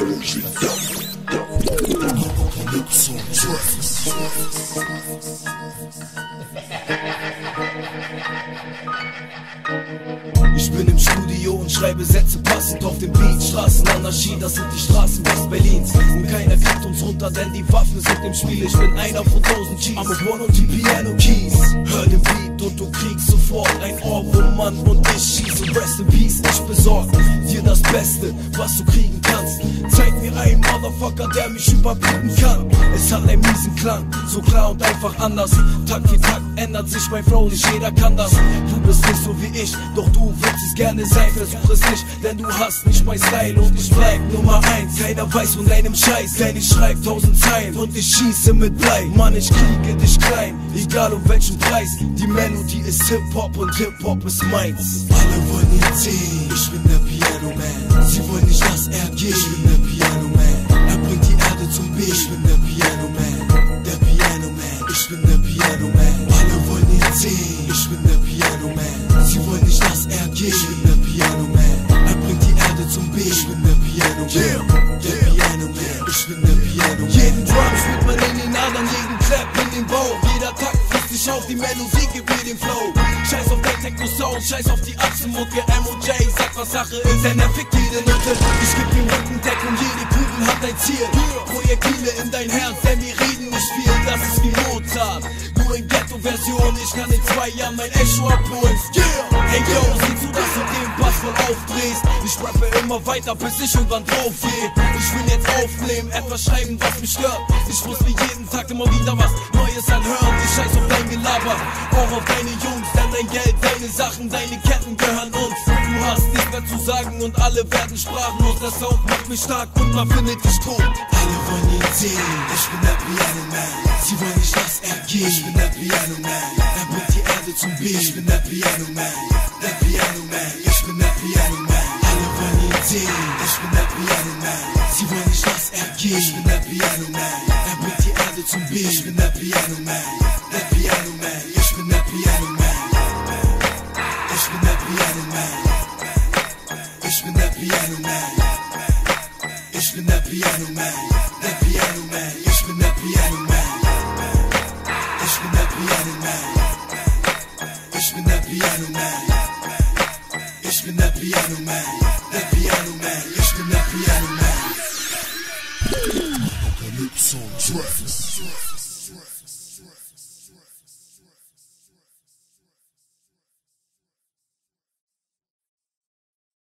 Josie. Lips on You Studio und schreibe Sätze passend auf dem Beat. Straßenanarchie, das sind die Straßen West-Berlins. Und keiner kriegt uns runter, denn die Waffen sind im Spiel. Ich bin einer von tausend G's. I'm a one und die Piano Keys. Hör den Beat und du kriegst sofort ein Ohrwurm, Mann. Und ich schieße Rest in Peace. Ich besorg dir das Beste, was du kriegen kannst. Zeig mir einen Motherfucker, der mich überbieten kann. Es hat einen miesen Klang, so klar und einfach anders. Tag für Tag ändert sich mein Flow, nicht jeder kann das. Du bist nicht so wie ich, doch du willst es gerne sein. Versuch es nicht, denn du hast nicht mein Style und ich bleib Nummer eins. Keiner weiß von deinem Scheiß, denn ich schreib tausend Zeilen und ich schieße mit Blei. Mann, ich kriege dich klein, egal um welchen Preis. Die Melodie ist Hip-Hop und Hip-Hop ist meins. Alle wollen jetzt sehen, ich bin der Piano Man. Sie wollen nicht, dass er geht, ich bin der Der Piano Man, ich bin der Piano Man. Jeden Drum spürt man in den Adern, jeden Clap in den Bauch. Jeder Takt frisst sich auf, die Melodie gibt mir den Flow. Scheiß auf dein Techno-Sound, scheiß auf die Achsenmucke. MOJ sagt, was Sache ist, denn er fickt jede Note. Ich geb ihm Rückendeckung, jede Kugel hat ein Ziel. Projektile in dein Herz, denn wir reden nicht viel, das ist wie Mozart. Nur in Ghetto-Version, ich kann in zwei Jahren mein Echo abholen. Yeah! Hey yo, dass du den Bass voll aufdrehst? Ich rappe immer weiter, bis ich irgendwann drauf gehe. Ich will jetzt aufnehmen, etwas schreiben, was mich stört. Ich muss mir jeden Tag immer wieder was Neues anhören. Ich scheiß auf dein Gelaber, auch auf deine Jungs, denn dein Geld, deine Sachen, deine Ketten gehören uns. Du hast nichts mehr zu sagen und alle werden sprachlos. Der Sound macht mich stark und man findet dich tot. Alle wollen ihn sehen, ich bin der Piano Man. Sie wollen nicht, dass er geht, ich bin der Piano Man. Er bringt die Erde zum Beat, ich bin der Piano Man. Der Piano Man, ich bin der Piano Man. Alle wollen ihn sehen, ich bin der Piano Man. Sie wollen nicht, dass er geht, ich bin der Piano Man. Er bringt die Erde zum Beat, ich bin der Piano Man. Der Piano Man, ich bin der Piano Man. Ich bin der Piano Man. Man, der Piano Man, ich bin der Piano Man. Ich bin der Piano Man. Ich bin der Piano Man. Ich bin der Piano Man, der Piano Man, ich bin der Piano Man. Apocalypse on tracks.